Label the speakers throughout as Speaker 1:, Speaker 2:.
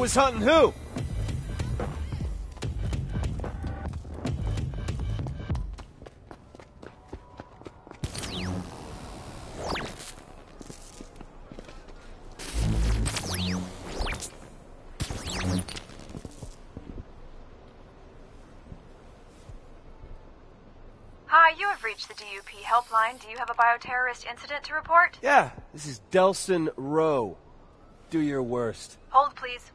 Speaker 1: who was hunting who?
Speaker 2: Hi, you have reached the DUP helpline. Do you have a bioterrorist incident to report?
Speaker 1: Yeah, this is Delsin Rowe. Do your worst.
Speaker 2: Hold, please.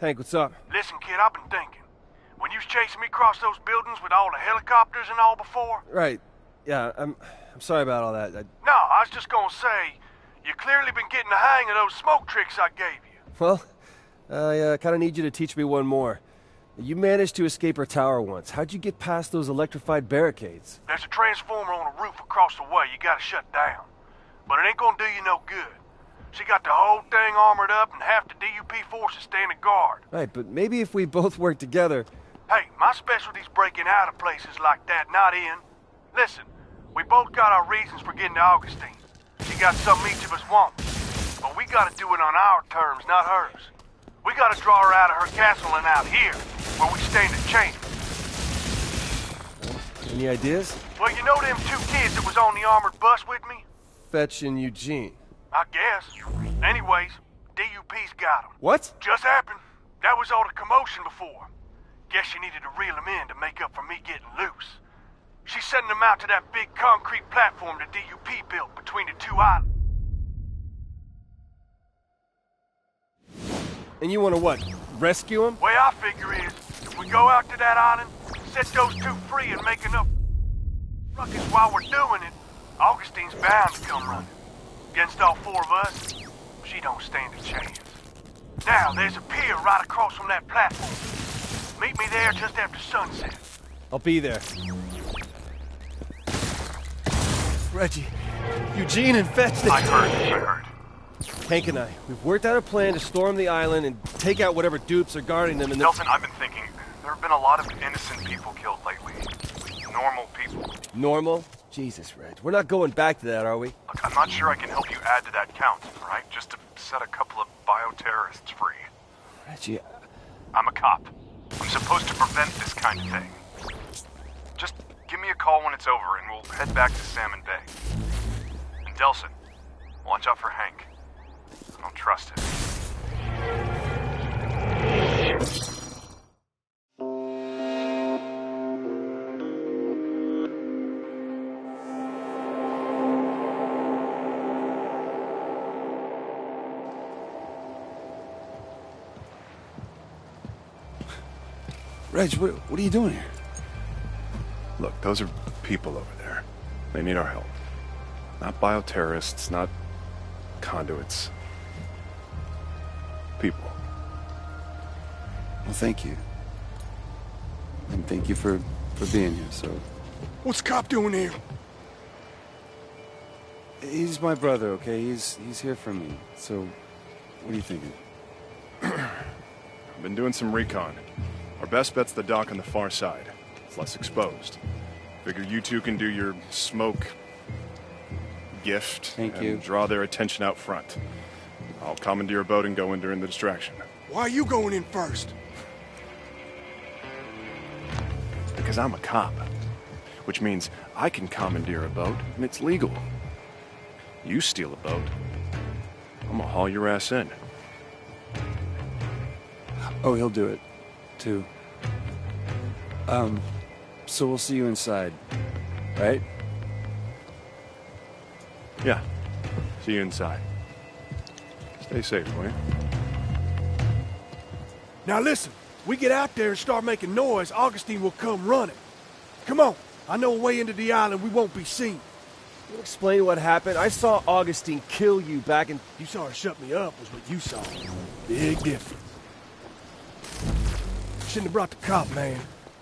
Speaker 1: Hank, what's up?
Speaker 3: Listen, kid, I've been thinking. When you was chasing me across those buildings with all the helicopters and all before...
Speaker 1: Right. Yeah, I'm I'm sorry about all that. I,
Speaker 3: No, I was just gonna say, you clearly been getting the hang of those smoke tricks I gave you.
Speaker 1: well, I uh, kind of need you to teach me one more. You managed to escape her tower once. How'd you get past those electrified barricades?
Speaker 3: There's a transformer on a roof across the way you gotta shut down. But it ain't gonna do you no good. She got the whole thing armored up and half the DUP forces standing guard.
Speaker 1: Right, but maybe if we both work together.
Speaker 3: Hey, my specialty's breaking out of places like that, not in. Listen, we both got our reasons for getting to Augustine. She got something each of us want. But we gotta do it on our terms, not hers. We gotta draw her out of her castle and out here, where we stand a chance.
Speaker 1: Any ideas?
Speaker 3: Well, you know them two kids that was on the armored bus with me?
Speaker 1: Fetch and Eugene.
Speaker 3: I guess. Anyways, DUP's got them.
Speaker 1: What?
Speaker 3: Just happened. That was all the commotion before. Guess you needed to reel them in to make up for me getting loose. She's sending them out to that big concrete platform the DUP built between the two islands.
Speaker 1: And you want to what? Rescue him?
Speaker 3: Way I figure is, if we go out to that island, set those two free and make enough ruckus while we're doing it, Augustine's bound to come running. Against all four of us, she don't stand a chance. Now, there's a pier right across from that platform. Meet me there just after sunset.
Speaker 1: I'll be there. Reggie, Eugene and Fetch.
Speaker 3: I heard, I heard.
Speaker 1: Hank and I, we've worked out a plan to storm the island and take out whatever dupes are guarding them. And
Speaker 4: Delsin, I've been thinking. There have been a lot of innocent people killed lately. Normal people.
Speaker 1: normal. Jesus, Reg, we're not going back to that, are we?
Speaker 4: Look, I'm not sure I can help you add to that count, right? Just to set a couple of bioterrorists free.
Speaker 1: Reggie, uh,
Speaker 4: I'm a cop. I'm supposed to prevent this kind of thing. Just give me a call when it's over and we'll head back to Salmon Bay. And Delsin, watch out for Hank. I don't trust him.
Speaker 5: Reg, what, what are you doing here?
Speaker 6: Look, those are people over there. They need our help. Not bioterrorists, not conduits. People.
Speaker 5: Well, thank you. And thank you for, for being here, so...
Speaker 3: What's cop doing here?
Speaker 5: He's my brother, okay? He's he's here for me. So, what are you thinking?
Speaker 6: I've been doing some recon. Our best bet's the dock on the far side. It's less exposed. Figure you two can do your smoke gift
Speaker 5: Thank
Speaker 6: and
Speaker 5: you.
Speaker 6: draw their attention out front. I'll commandeer a boat and go in during the distraction.
Speaker 3: Why are you going in first?
Speaker 6: Because I'm a cop. Which means I can commandeer a boat, and it's legal. You steal a boat, I'm gonna haul your ass in.
Speaker 5: Oh, he'll do it, too. Um, so we'll see you inside, right?
Speaker 6: Yeah. See you inside. Stay safe, will you?
Speaker 3: Now listen, we get out there and start making noise, Augustine will come running. Come on, I know a way into the island we won't be seen.
Speaker 1: you explain what happened? I saw Augustine kill you back in.
Speaker 3: You saw her shut me up was what you saw. Big difference. Shouldn't have brought the cop, man.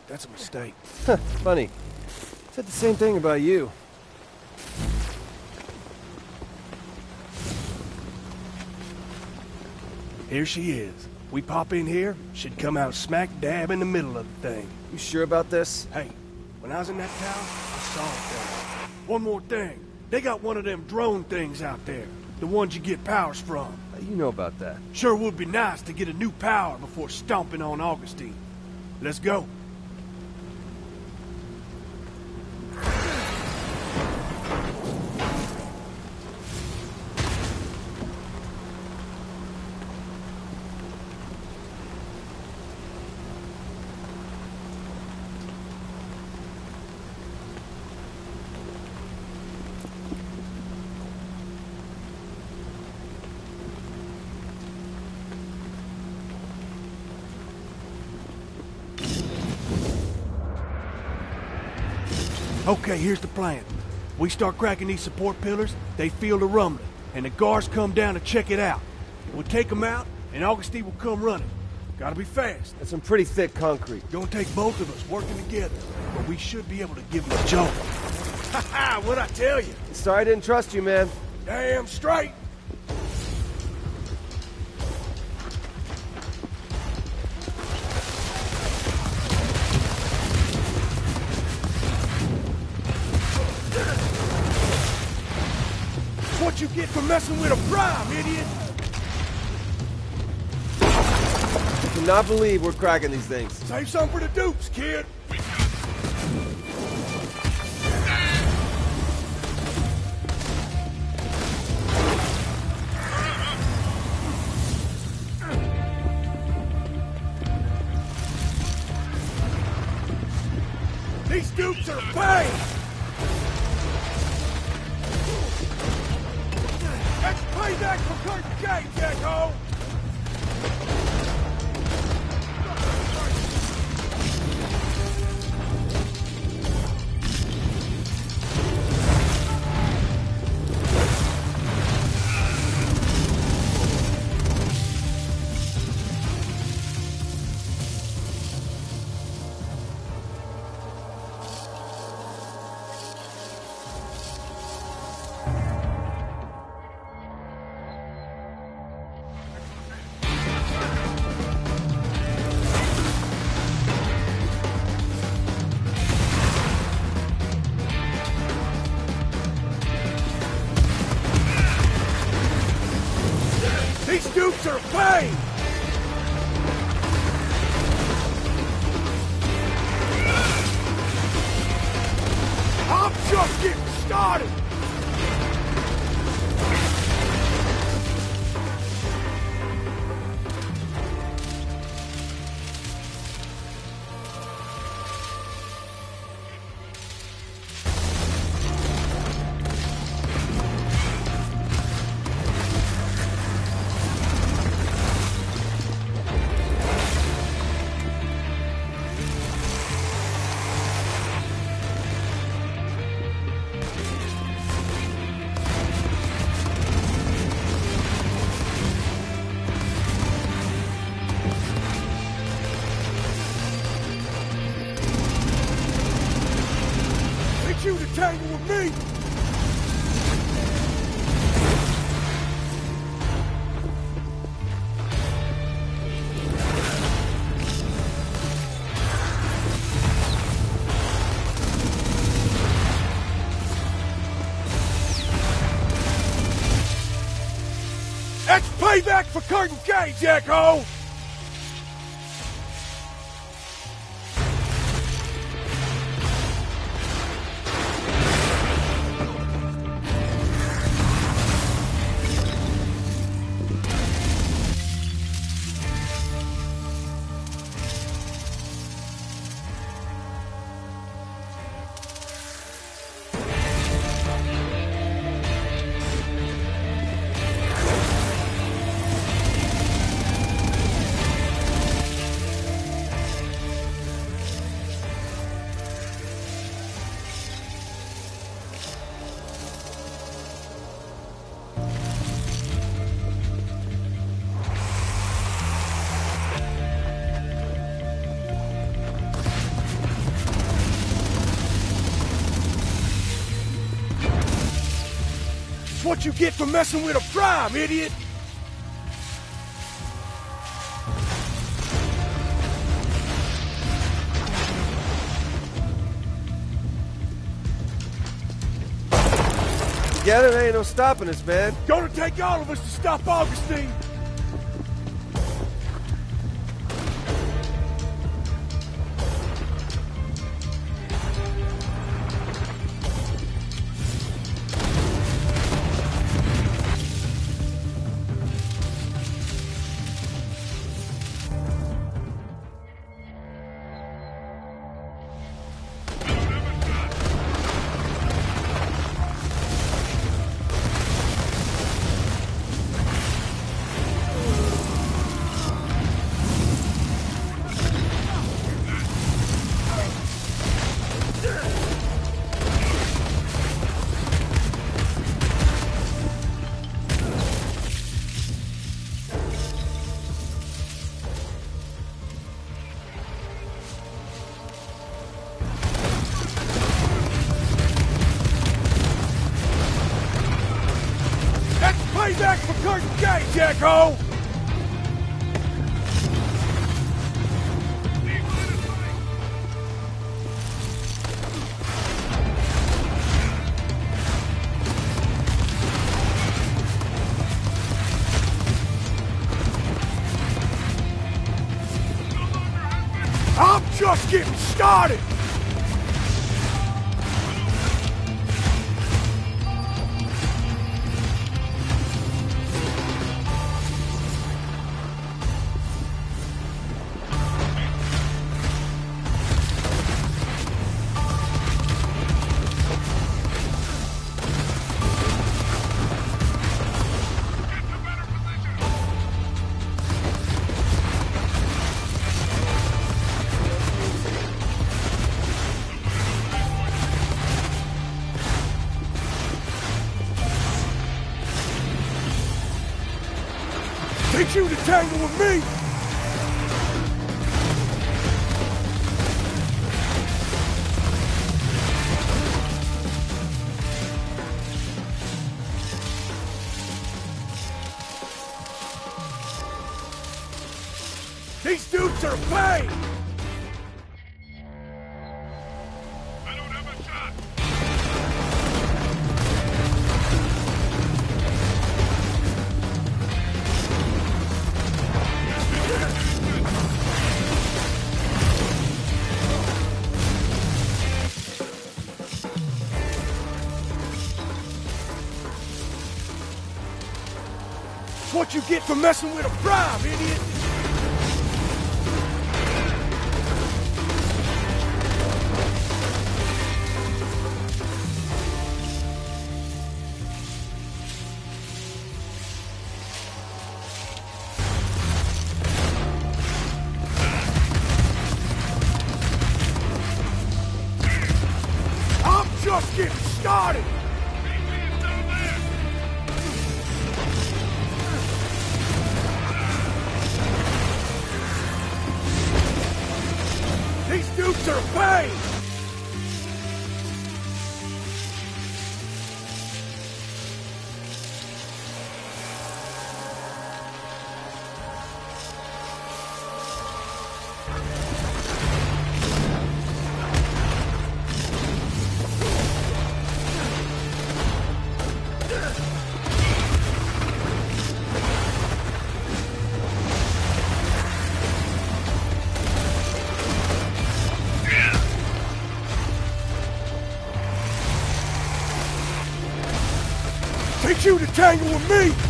Speaker 3: That's a mistake.
Speaker 1: Funny. Said the same thing about you.
Speaker 3: Here she is. We pop in here, should come out smack dab in the middle of the thing.
Speaker 1: You sure about this?
Speaker 3: Hey, when I was in that tower, I saw it there. One more thing. They got one of them drone things out there. The ones you get powers from.
Speaker 1: How You know about that.
Speaker 3: Sure would be nice to get a new power before stomping on Augustine. Let's go. Okay, here's the plan. We start cracking these support pillars, they feel the rumbling, and the guards come down to check it out. We'll take them out, and Augustine will come running. Gotta be fast.
Speaker 1: That's some pretty thick concrete.
Speaker 3: Gonna take both of us working together, but we should be able to give them a jolt. Ha ha, what'd I tell you?
Speaker 1: Sorry I didn't trust you, man.
Speaker 3: Damn straight. What you get for messing with a prime, idiot?
Speaker 1: I cannot believe we're cracking these things.
Speaker 3: Save some for the dupes, kid. Payback for Curdun Cay, Echo! What you get for messing with a prime, idiot!
Speaker 1: Together, there ain't no stopping us, man.
Speaker 3: Gonna take all of us to stop Augustine! What you get for messing with a bribe, idiot! Tangle with me!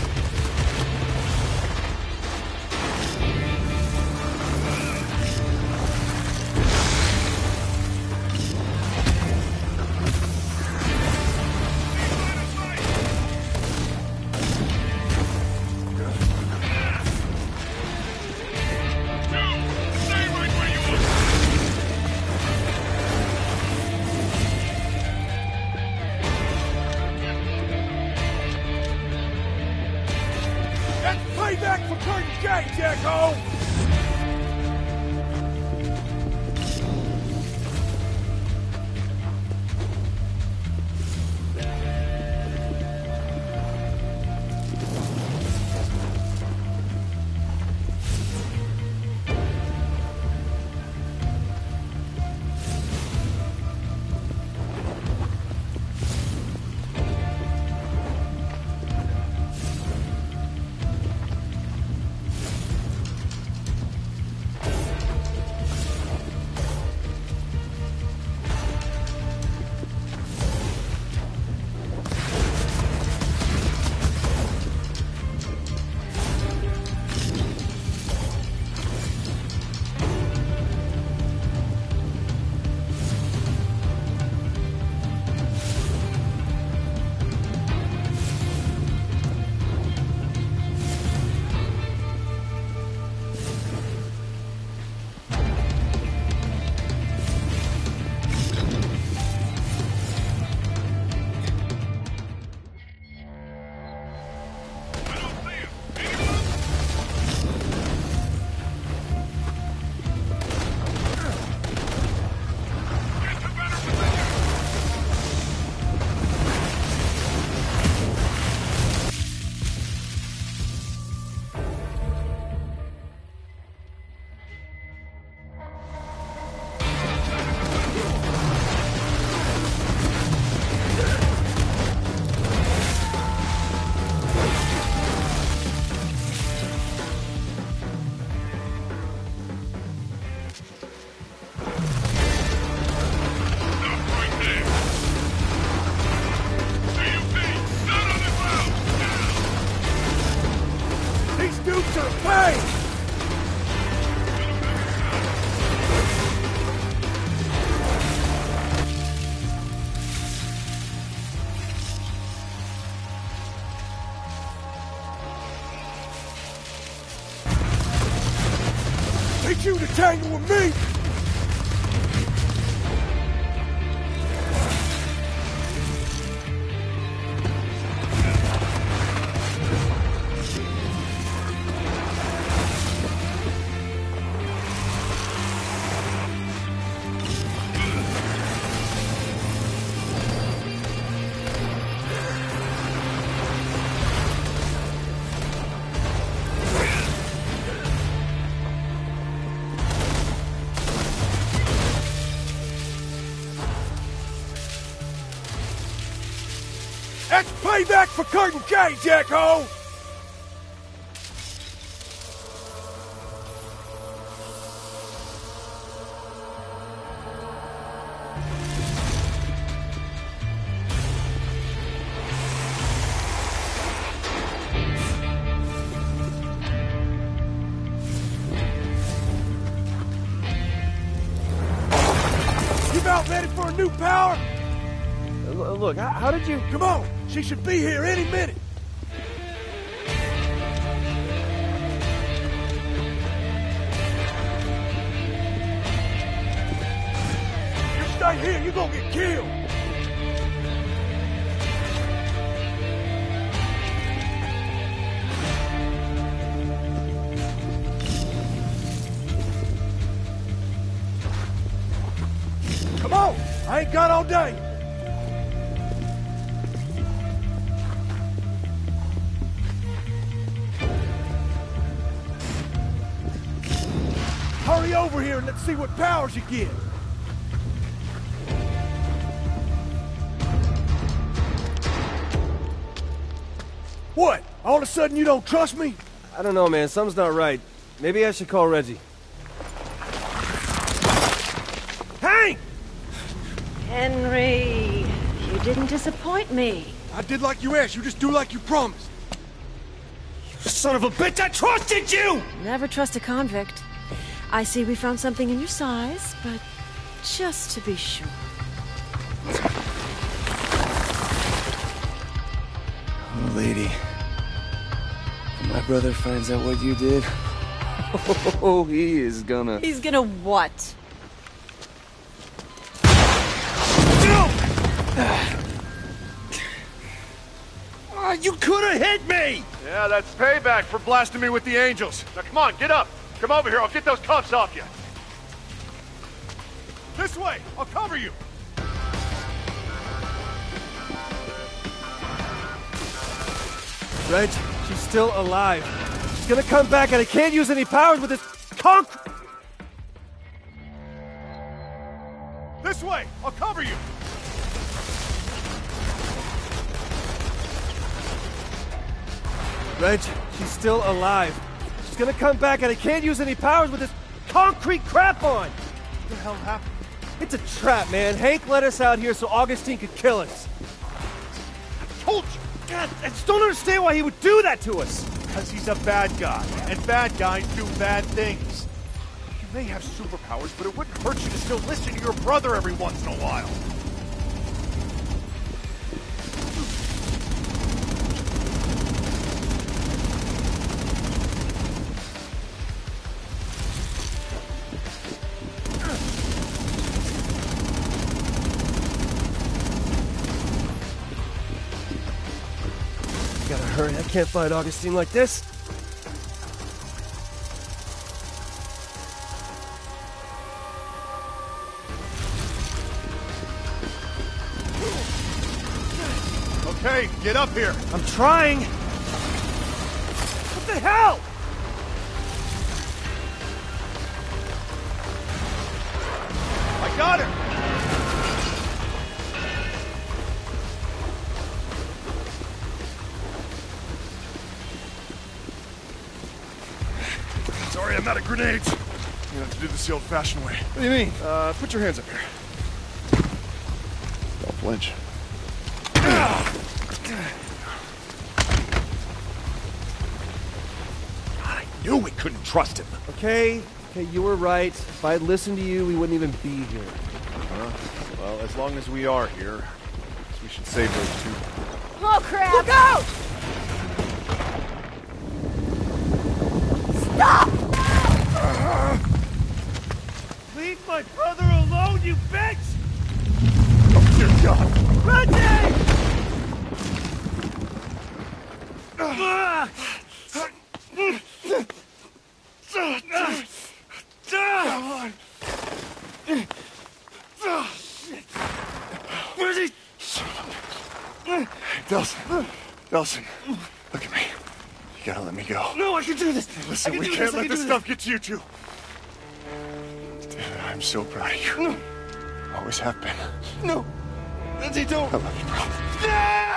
Speaker 3: Me! okay, Jacko! new power?
Speaker 1: Look, how, how, did you...
Speaker 3: Come on! She should be here any minute! You get. What? All of a sudden you don't trust me?
Speaker 1: I don't know, man. Something's not right. Maybe I should call Reggie.
Speaker 3: Hank!
Speaker 7: Henry, you didn't disappoint me.
Speaker 3: I did like you asked. You just do like you promised.
Speaker 1: You son of a bitch, I trusted you!
Speaker 7: Never trust a convict. I see we found something in your size, but just to be sure.
Speaker 5: Oh, lady. When my brother finds out what you did, oh, he is gonna.
Speaker 7: He's gonna what?
Speaker 1: Ah, you could have hit me!
Speaker 3: Yeah, that's payback for blasting me with the angels. Now come on, get up. Come over here, I'll get those cuffs off you. This way, I'll cover you.
Speaker 1: Reg, she's still alive. She's gonna come back and I can't use any powers with this conk!
Speaker 3: This way, I'll cover you.
Speaker 1: Reg, she's still alive. She's gonna come back and I can't use any powers with this concrete crap on!
Speaker 3: What the hell happened?
Speaker 1: It's a trap, man. Hank let us out here so Augustine could kill us.
Speaker 3: I told you,
Speaker 1: God, I just don't understand why he would do that to us.
Speaker 3: because he's a bad guy, and bad guys do bad things. You may have superpowers, but it wouldn't hurt you to still listen to your brother every once in a while.
Speaker 1: Can't fight Augustine like this.
Speaker 3: Okay, get up here.
Speaker 1: I'm trying. What the hell?
Speaker 3: I got her. Sorry, I'm out of grenades. You have to do this the old-fashioned way.
Speaker 6: What do you mean? Uh, put your hands up here. Don't flinch.
Speaker 3: I knew we couldn't trust him.
Speaker 1: Okay, okay, you were right. If I'd listened to you, we wouldn't even be here.
Speaker 6: Well, as long as we are here, guess we should save those two.
Speaker 7: Oh, crap!
Speaker 1: Look out! My brother alone, you bitch!
Speaker 3: Oh, dear God.
Speaker 1: Reggie! Ah! Where's he?
Speaker 6: Delsin. Delsin. Look at me. You gotta let me go.
Speaker 1: No, I can do this.
Speaker 6: Listen, we can't
Speaker 1: this,
Speaker 6: let this
Speaker 1: do
Speaker 6: stuff get to you two. I'm so proud of you. No. Always have been.
Speaker 1: No. Reggie, don't.
Speaker 6: I love you, bro.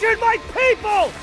Speaker 1: Tortured my people!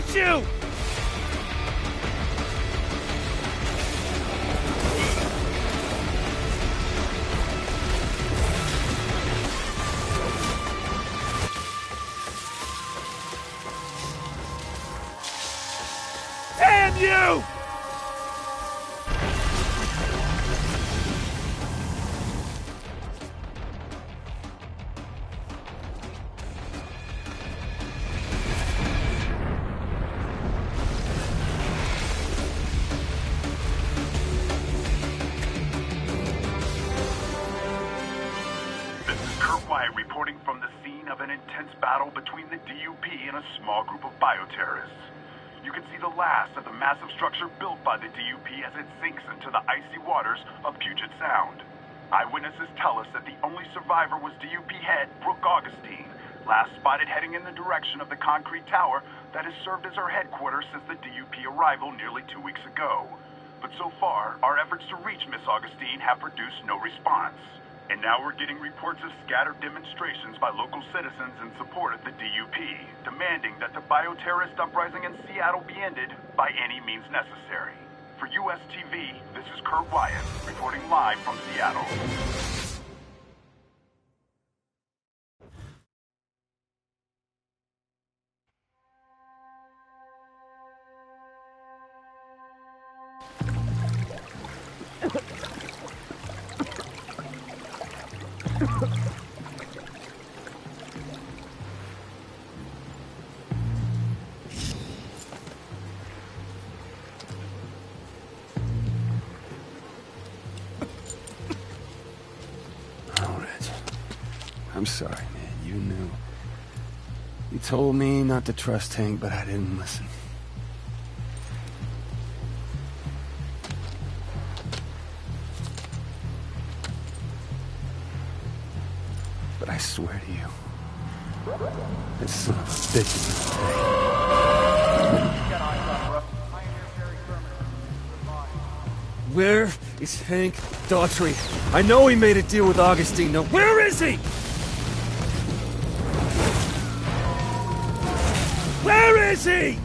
Speaker 1: Hurt you!
Speaker 4: Bioterrorists. You can see the last of the massive structure built by the DUP as it sinks into the icy waters of Puget Sound. Eyewitnesses tell us that the only survivor was DUP head Brooke Augustine, last spotted heading in the direction of the concrete tower that has served as her headquarters since the DUP arrival nearly two weeks ago. But so far, our efforts to reach Miss Augustine have produced no response. And now we're getting reports of scattered demonstrations by local citizens in support of the DUP, demanding that the bioterrorist uprising in Seattle be ended by any means necessary. For US TV, this is Kurt Wyatt, reporting live from Seattle.
Speaker 5: Sorry, man. You knew. You told me not to trust Hank, but I didn't listen. But I swear to you, this son of a bitch. Where is Hank Daughtry? I know he made a deal with Augustine. Now, where is he? Where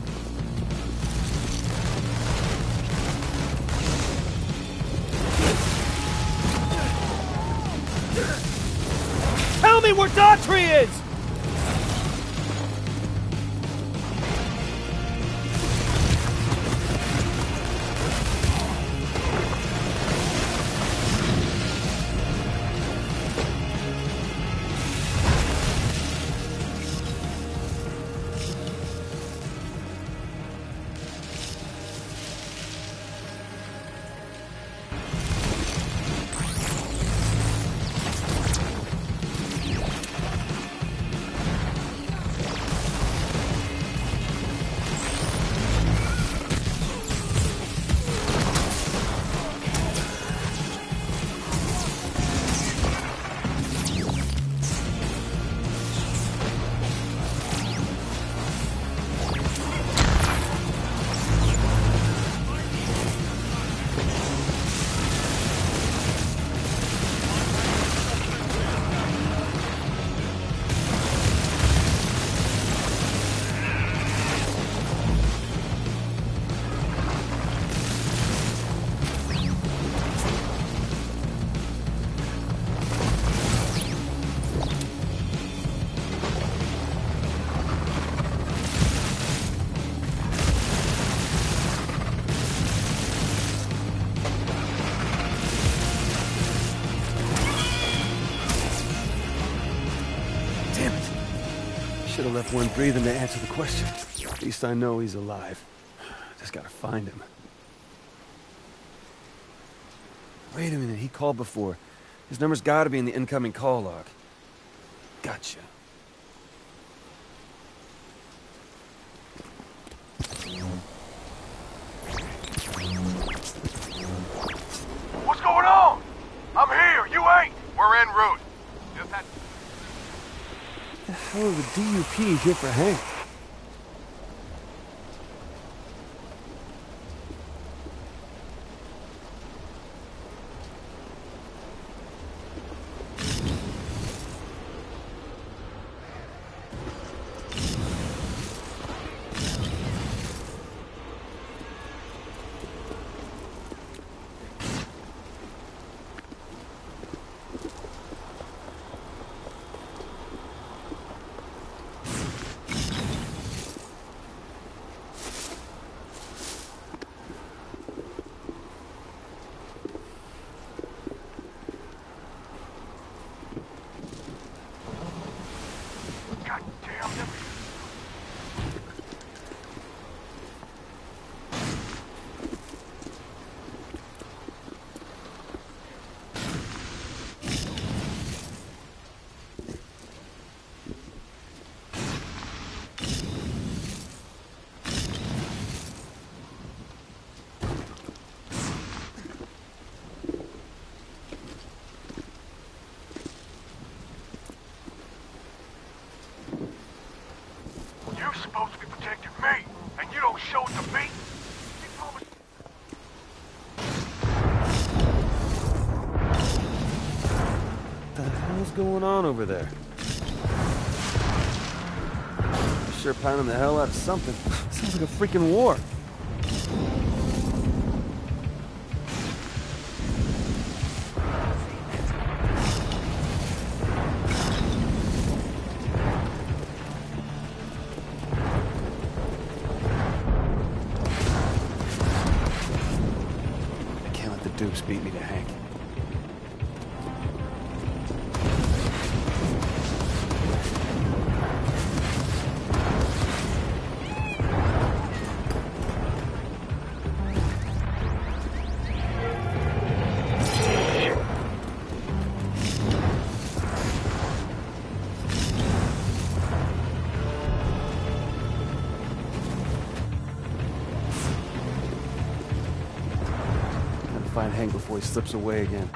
Speaker 5: One breathing to answer the question. At least I know he's alive. Just gotta find him. Wait a minute, he called before. His number's gotta be in the incoming call log. Gotcha.
Speaker 3: What's going on? I'm here. You ain't.
Speaker 4: We're en route. Just had
Speaker 5: The hell are the DUP here for Hank? Going on over there? Sure pounding the hell out of something. Sounds like a freaking war. Before he slips away again.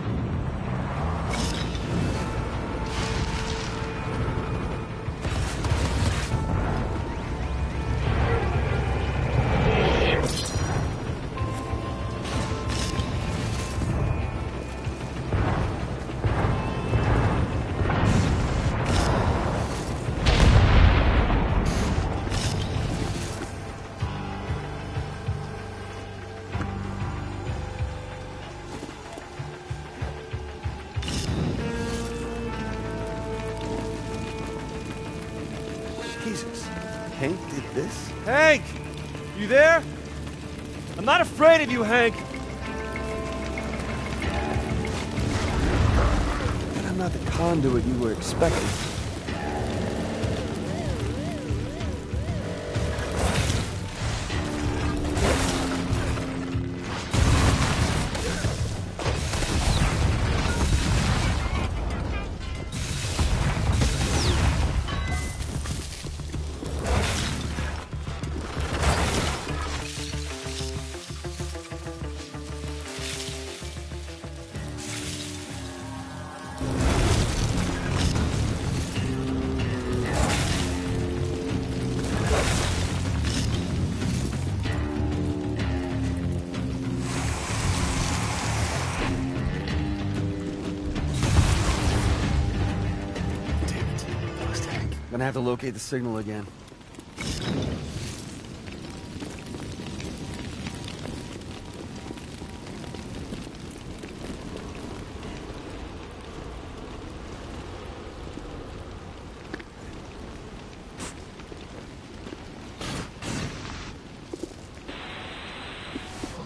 Speaker 1: Of you, Hank.
Speaker 5: But I'm not the conduit you were expecting. Gonna have to locate the signal again.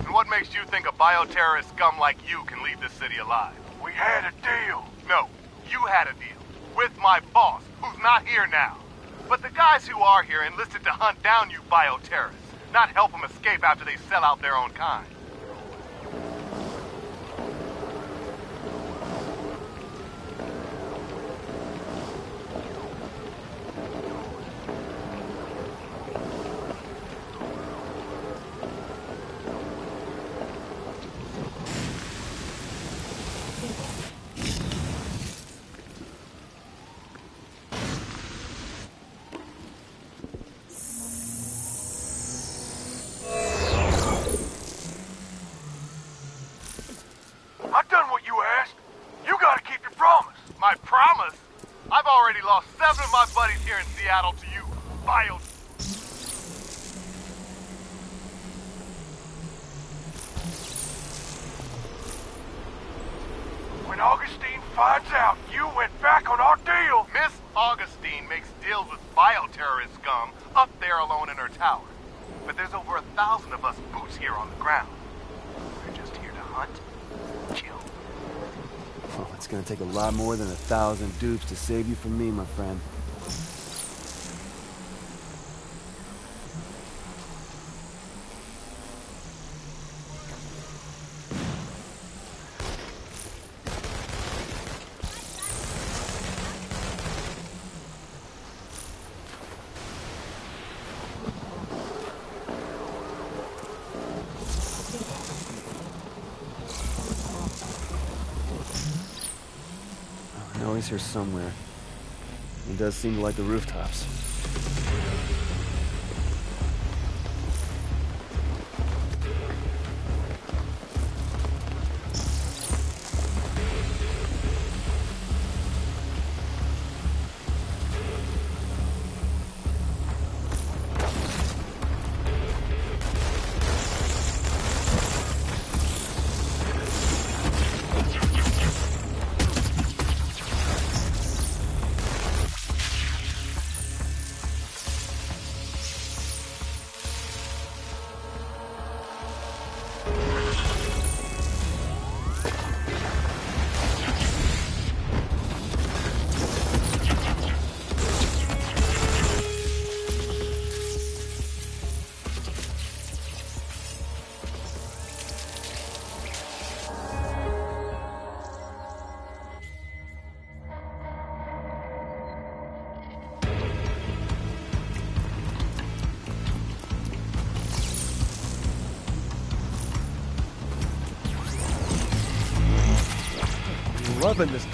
Speaker 8: And what makes you think a bioterrorist scum like you can leave this city alive?
Speaker 3: We had a deal.
Speaker 8: No, you had a deal. With my boss, who's not here now. But the guys who are here enlisted to hunt down you bioterrorists, not help them escape after they sell out their own kind.
Speaker 3: I done what you asked. You gotta keep your promise.
Speaker 8: My promise? I've already lost seven of my buddies here in Seattle to you, bio.
Speaker 3: When Augustine finds out you went back on our deal,
Speaker 8: Miss Augustine makes deals with bioterrorist scum up there alone in her tower. But there's over a thousand of us boots here on the ground. We're just here to hunt, kill.
Speaker 5: Oh, it's gonna take a more than a thousand dupes to save you from me, my friend. I know he's here somewhere. He does seem like the rooftops.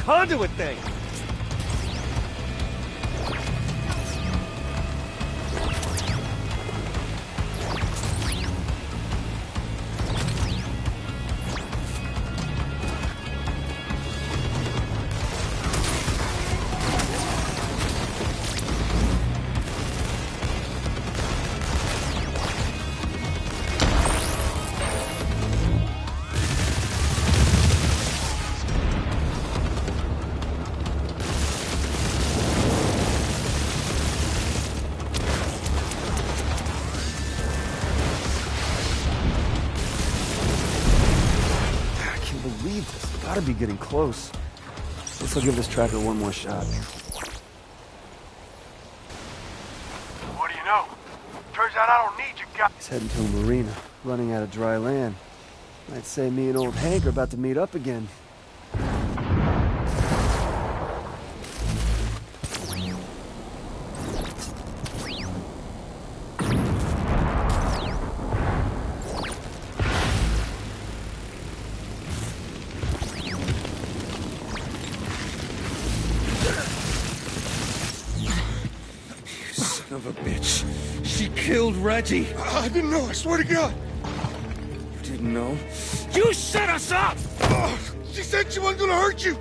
Speaker 1: Conduit thing. Close. I'll give this tracker one more shot.
Speaker 3: What do you know? Turns out I don't need your guy.
Speaker 5: He's heading to a marina, running out of dry land. Might say me and old Hank are about to meet up again.
Speaker 9: Reggie.
Speaker 10: I didn't know, I swear to God.
Speaker 9: You didn't know? You set us up!
Speaker 10: Oh, she said she wasn't gonna hurt you.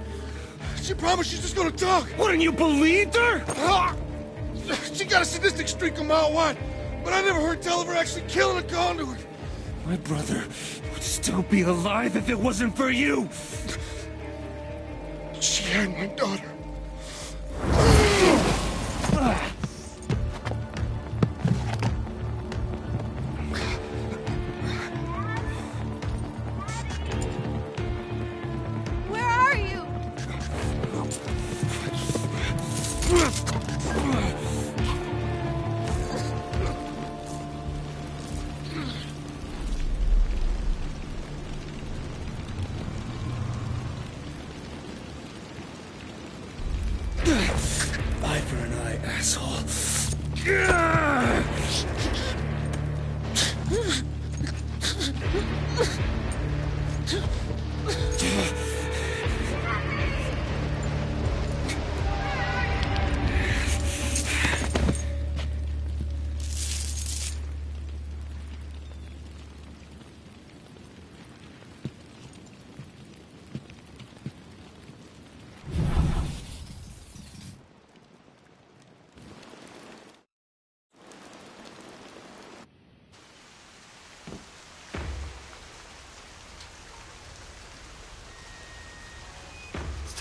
Speaker 10: She promised she's just gonna talk.
Speaker 9: Wouldn't you believe her?
Speaker 10: Ah! She got a sadistic streak a mile wide, but I never heard tell of her actually killing a conduit.
Speaker 9: My brother would still be alive if it wasn't for you.
Speaker 10: She had my daughter.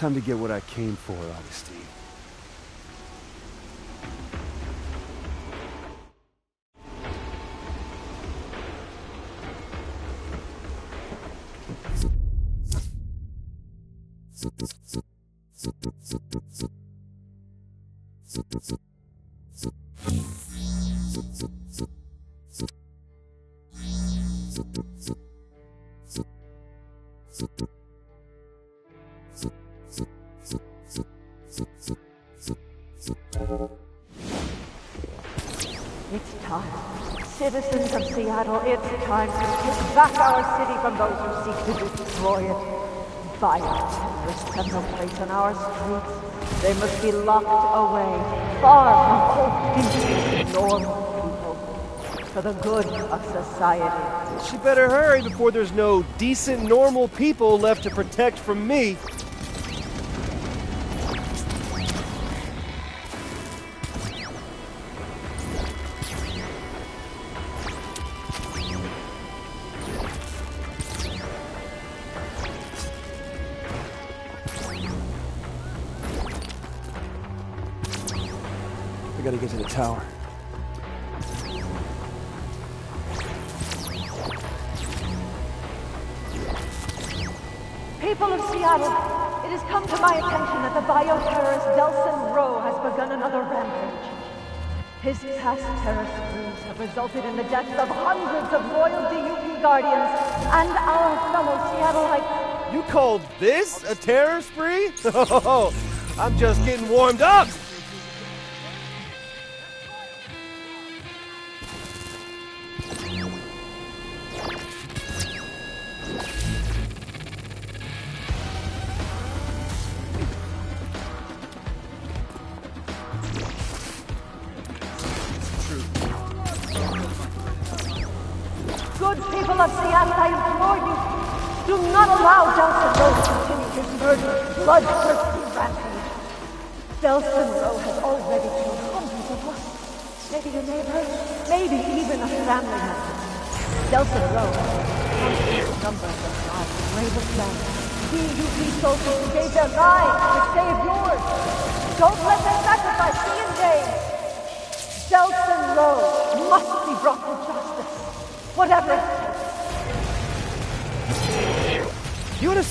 Speaker 5: Time to get what I came for, Augustine.
Speaker 7: Violent terrorists have no place on our streets. They must be locked away, far from decent, normal people, for the good of society.
Speaker 1: She better hurry before there's no decent, normal people left to protect from me. A terror spree? Oh, I'm just getting warmed up.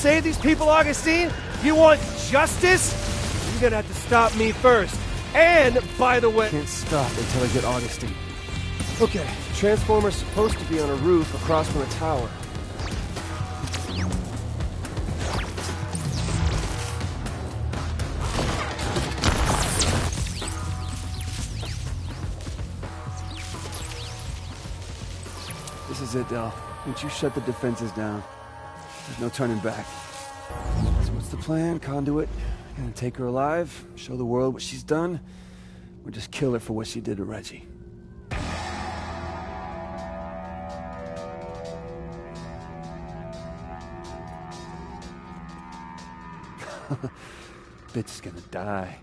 Speaker 11: Save
Speaker 1: these people, Augustine? You want justice? You're gonna have to stop me first. And, by the way...
Speaker 5: I Can't stop until I get Augustine.
Speaker 1: Okay, Transformer's supposed to be on a roof across from a tower.
Speaker 5: This is it, Del. Once you shut the defenses down, there's no turning back. So what's the plan, Conduit? Gonna take her alive, show the world what she's done, or just kill her for what she did to Reggie? Bitch is gonna die.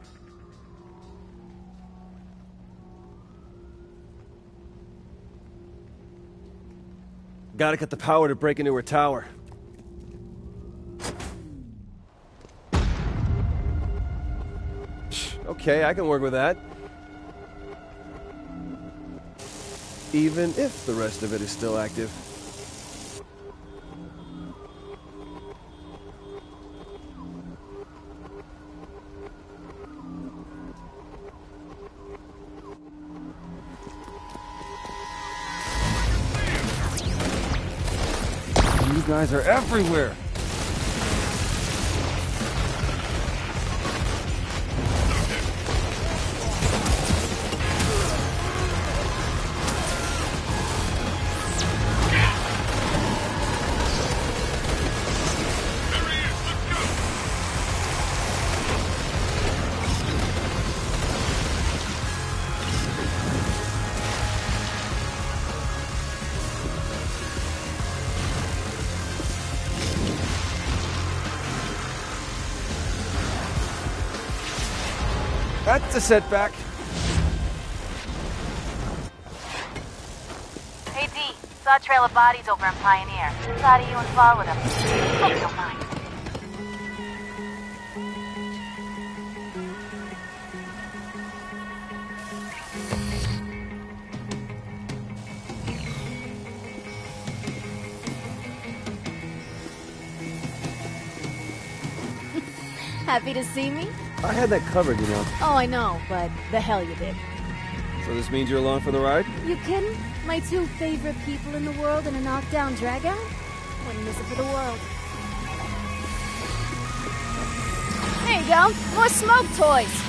Speaker 1: Gotta cut the power to break into her tower. Okay, I can work with that. Even if the rest of it is still active. Guys are everywhere. A setback.
Speaker 12: Hey D, saw a trail of bodies over in Pioneer. Thought of you and followed them. Hope you don't mind.
Speaker 13: Happy to see me?
Speaker 1: I had that covered, you know.
Speaker 13: Oh, I know, but the hell you did.
Speaker 1: So this means you're along for the ride?
Speaker 13: You kidding? My two favorite people in the world in a knockdown dragout? Wouldn't miss it for the world. There you go. More smoke toys.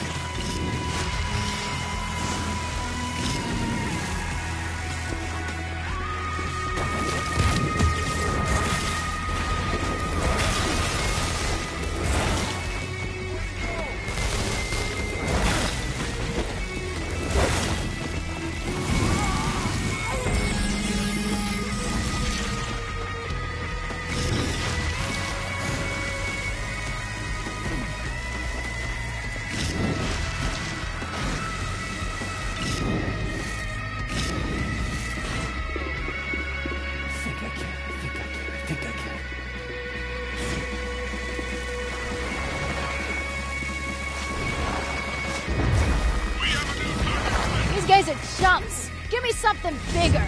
Speaker 13: Something bigger.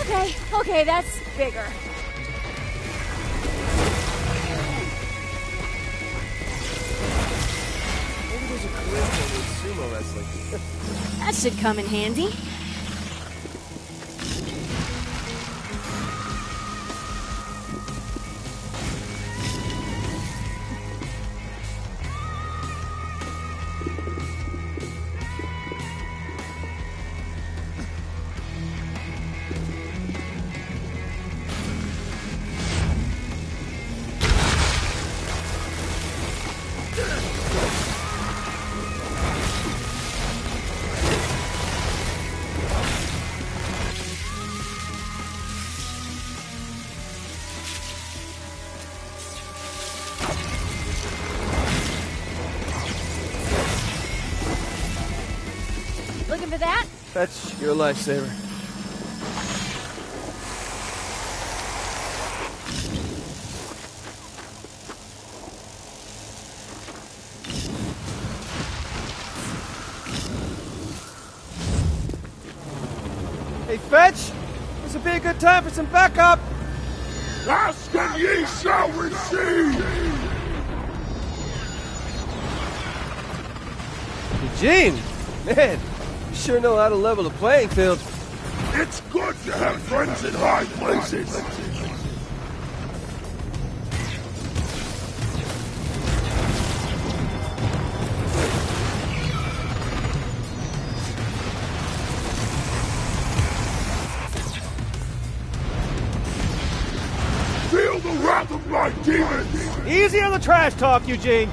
Speaker 13: Okay, okay, that's bigger.
Speaker 1: Maybe there's a curriculum in sumo wrestling.
Speaker 13: That should come in handy.
Speaker 1: Lifesaver. Hey, Fetch! This would be a good time for some backup!
Speaker 10: Ask and ye shall receive!
Speaker 1: Eugene! Man, sure know how to level the playing field.
Speaker 10: It's good to have friends in high places! Feel the wrath of my demons!
Speaker 1: Easy on the trash talk, Eugene!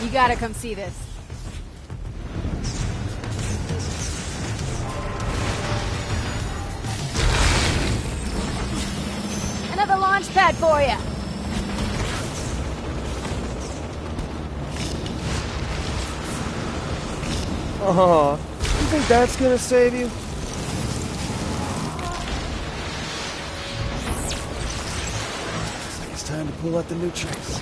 Speaker 14: You gotta come see this. Another launch pad for you.
Speaker 1: Oh, uh-huh. you think that's gonna save you?
Speaker 5: Looks like it's time to pull out the new tricks.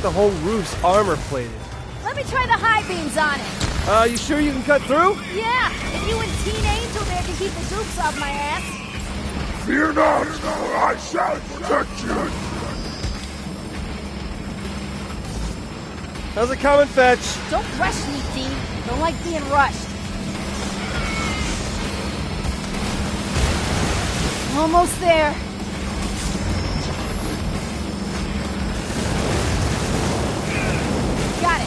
Speaker 1: But the whole roof's armor plated.
Speaker 14: Let me try the high beams on it.
Speaker 1: Uh, you sure you can cut through?
Speaker 14: Yeah, if you and Teen Angel there can keep the dukes off my ass.
Speaker 10: Fear not, I shall protect you!
Speaker 1: How's it coming, Fetch?
Speaker 14: Don't rush me, Teen. Don't like being rushed. Almost there. Got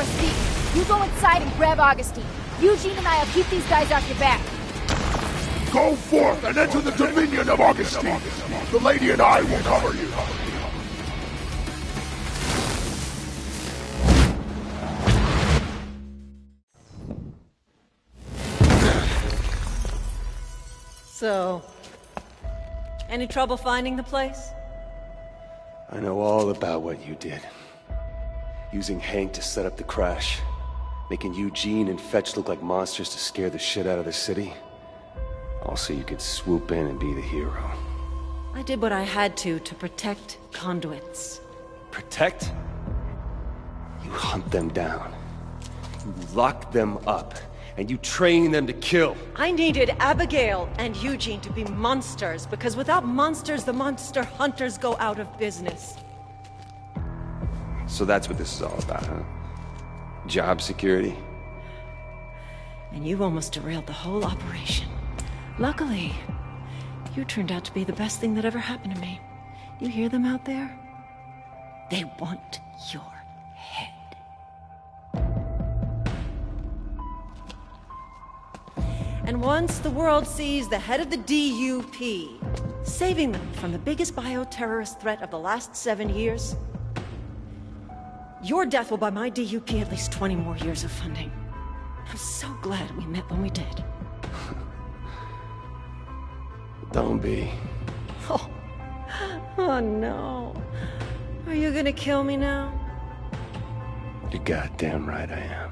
Speaker 14: it. All. You go inside and grab Augustine. Eugene and I'll keep these guys off your back.
Speaker 10: Go forth and enter the dominion of Augustine! The lady and I will cover you!
Speaker 7: So, any trouble finding the place?
Speaker 5: I know all about what you did. Using Hank to set up the crash. Making Eugene and Fetch look like monsters to scare the shit out of the city. All so you could swoop in and be the hero.
Speaker 7: I did what I had to to protect conduits.
Speaker 5: Protect? You hunt them down. You lock them up. And you train them to kill.
Speaker 7: I needed Abigail and Eugene to be monsters, because without monsters, the monster hunters go out of business.
Speaker 5: So that's what this is all about, huh? Job security?
Speaker 7: And you almost derailed the whole operation. Luckily, you turned out to be the best thing that ever happened to me. You hear them out there? They want your head. And once the world sees the head of the DUP, saving them from the biggest bioterrorist threat of the last seven years, your death will buy my DUP at least 20 more years of funding. I'm so glad we met when we did.
Speaker 5: Don't be.
Speaker 7: Oh, oh no. Are you gonna kill me now?
Speaker 5: You're goddamn right I am.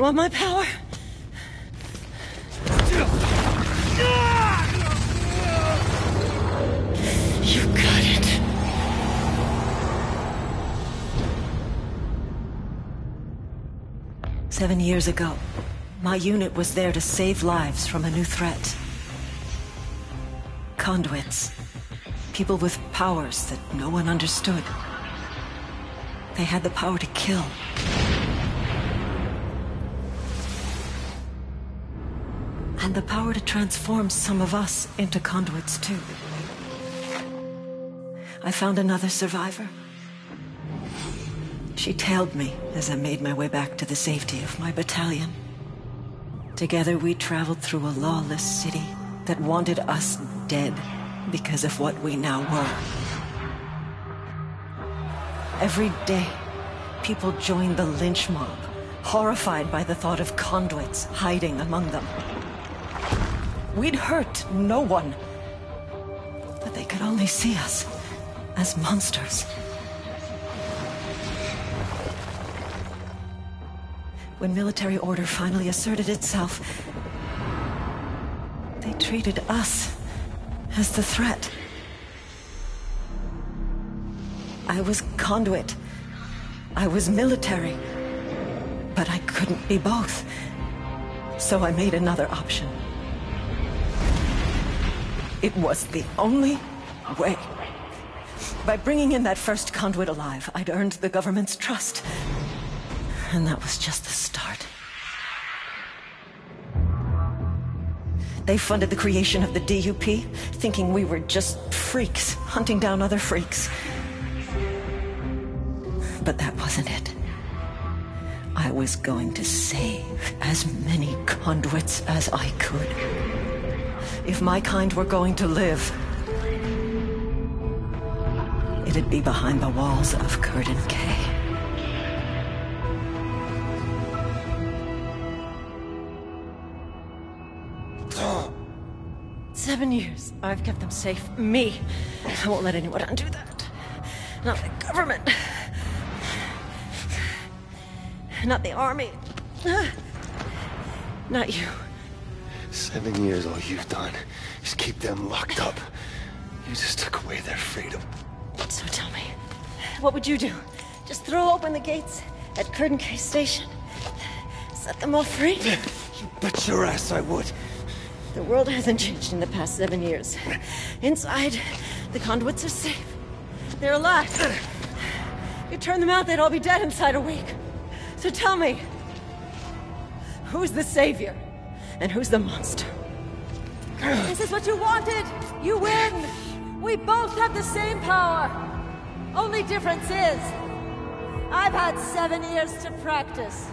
Speaker 7: You want my power? You got it. Seven years ago, my unit was there to save lives from a new threat. Conduits. People with powers that no one understood. They had the power to kill. The power to transform some of us into conduits, too. I found another survivor. She tailed me as I made my way back to the safety of my battalion. Together we traveled through a lawless city that wanted us dead because of what we now were. Every day, people joined the lynch mob, horrified by the thought of conduits hiding among them. We'd hurt no one, but they could only see us as monsters. When military order finally asserted itself, they treated us as the threat. I was conduit. I was military. But I couldn't be both. So I made another option. It was the only way. By bringing in that first conduit alive, I'd earned the government's trust. And that was just the start. They funded the creation of the DUP, thinking we were just freaks hunting down other freaks. But that wasn't it. I was going to save as many conduits as I could. If my kind were going to live, it'd be behind the walls of Curdun Cay. Seven years. I've kept them safe. Me. I won't let anyone undo that. Not the government. Not the army. Not you.
Speaker 10: Seven years, all you've done is keep them locked up. You just took away their freedom.
Speaker 7: So tell me, what would you do? Just throw open the gates at Curdun Cay's Station? Set them all free?
Speaker 10: You bet your ass I would.
Speaker 7: The world hasn't changed in the past seven years. Inside, the conduits are safe. They're alive. You turn them out, they'd all be dead inside a week. So tell me, who's the savior? And who's the monster?
Speaker 15: This is what you wanted! You win! We both have the same power! Only difference is, I've had seven years to practice.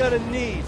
Speaker 1: Gonna need.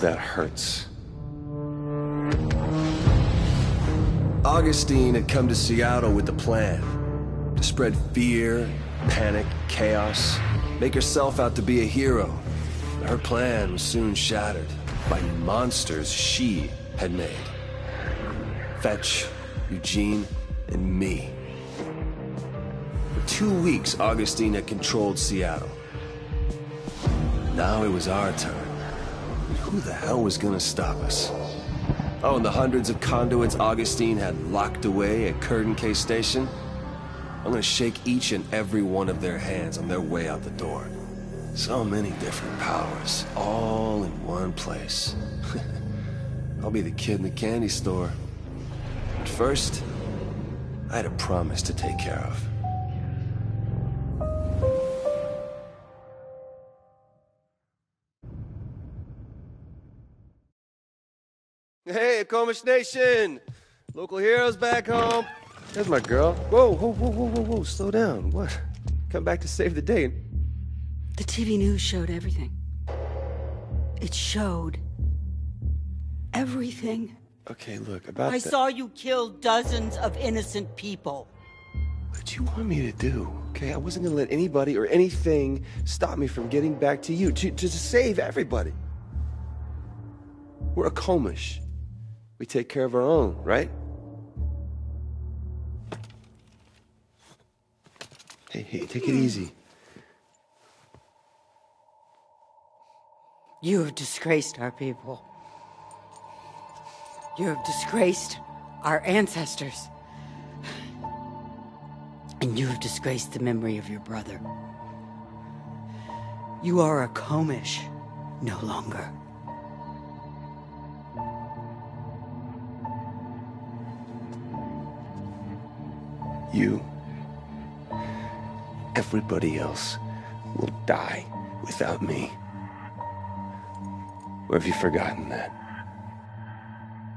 Speaker 16: That hurts.
Speaker 5: Augustine had come to Seattle with a plan. To spread fear, panic, chaos, make herself out to be a hero. Her plan was soon shattered by monsters she had made. Fetch, Eugene, and me. For two weeks, Augustine had controlled Seattle. Now it was our turn. Who the hell was gonna stop us? Oh, and the hundreds of conduits Augustine had locked away at Curdun Cay's Station? I'm gonna shake each and every one of their hands on their way out the door. So many different powers, all in one place. I'll be the kid in the candy store. But first, I had a promise to take care of. Hey, Akomish Nation! Local heroes back home. There's my girl. Whoa, whoa, whoa, whoa, whoa, whoa, slow down. What? Come back to save the day.
Speaker 17: The TV news showed everything. It showed everything.
Speaker 5: Okay, look, about
Speaker 17: I saw you kill dozens of innocent people.
Speaker 5: What do you want me to do? Okay, I wasn't gonna let anybody or anything stop me from getting back to you, to, to save everybody. We're Akomish. We take care of our own, right? Hey, hey, take it easy.
Speaker 17: You have disgraced our people. You have disgraced our ancestors. And you have disgraced the memory of your brother. You are Akomish no longer.
Speaker 5: You, everybody else, will die without me. Or have you forgotten that?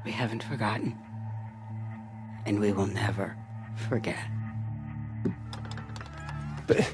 Speaker 17: We haven't forgotten. And we will never forget.
Speaker 5: But.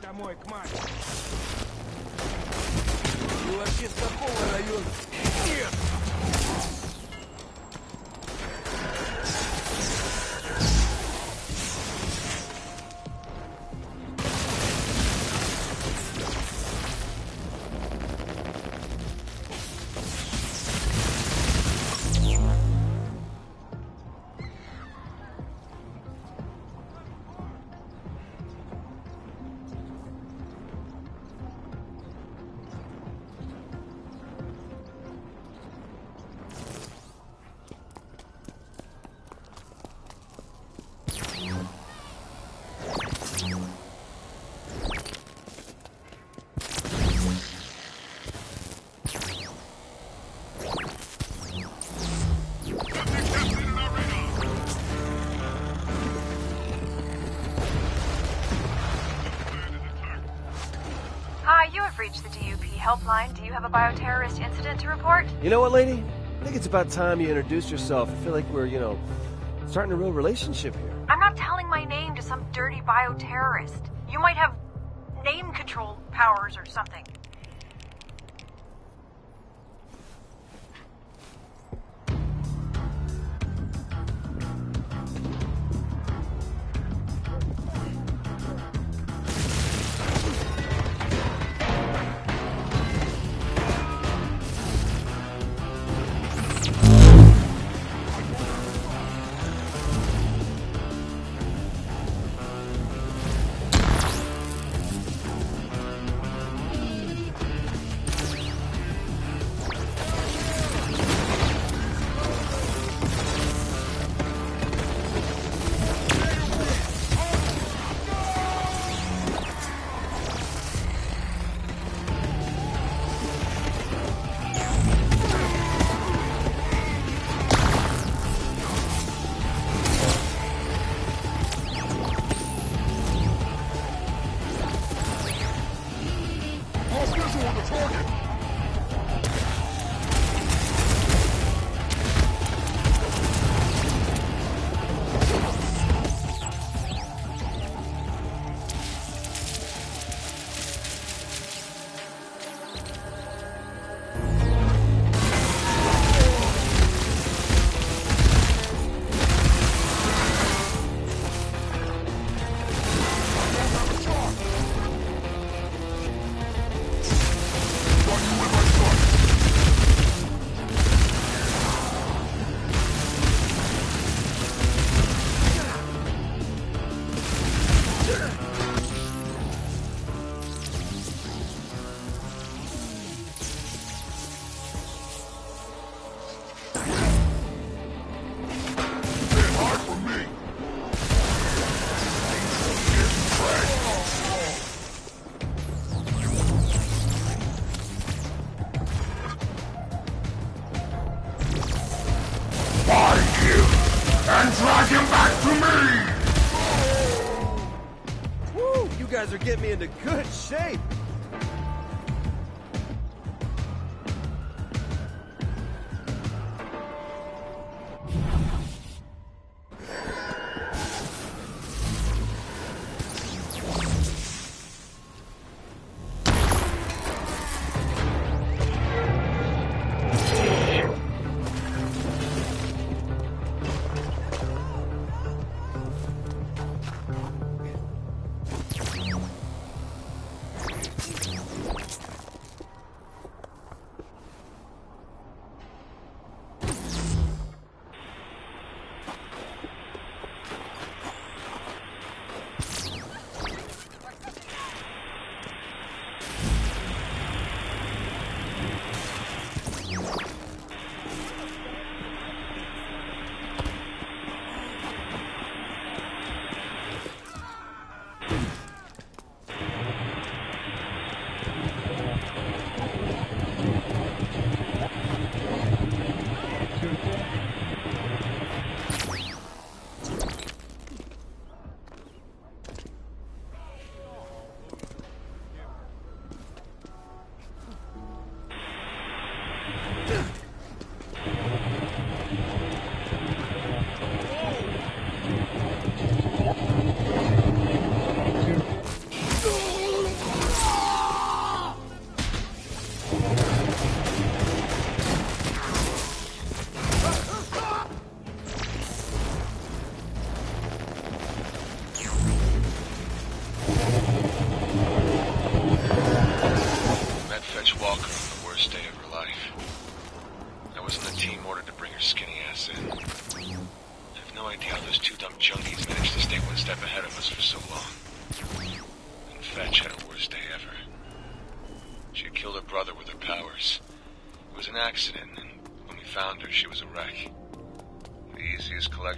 Speaker 18: домой к маме. Ты вообще с какого района?
Speaker 2: Reached the DUP helpline. Do you have a bioterrorist incident to report?
Speaker 1: You know what, lady? I think it's about time you introduced yourself. I feel like we're, you know, starting a real relationship here.
Speaker 2: I'm not telling my name to some dirty bioterrorist. You might have name control powers or something.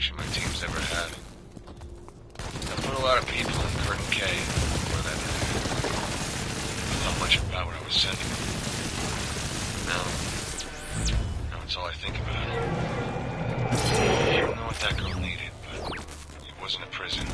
Speaker 5: Easiest my team's ever had. I put a lot of people in Curdun Cay for that night. How much power I was sending. Now, now it's all I think about. I don't know what that girl needed, but it wasn't a prison.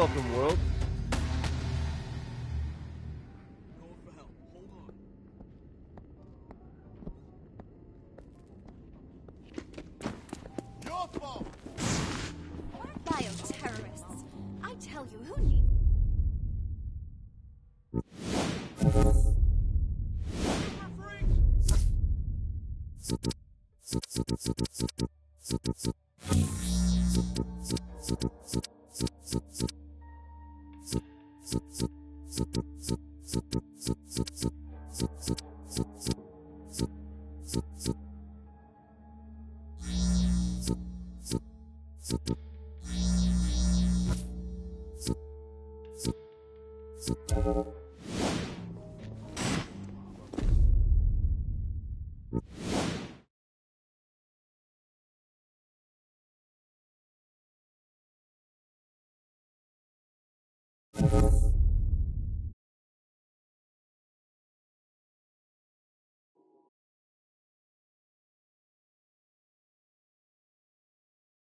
Speaker 19: Welcome, world.